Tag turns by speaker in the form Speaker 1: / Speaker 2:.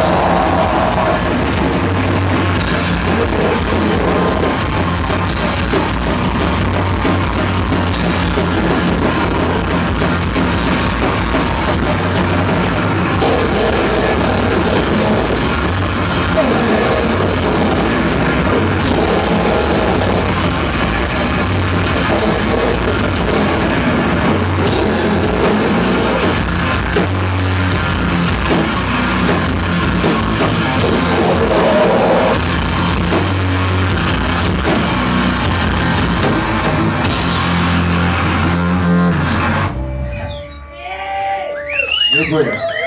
Speaker 1: Música 别过来。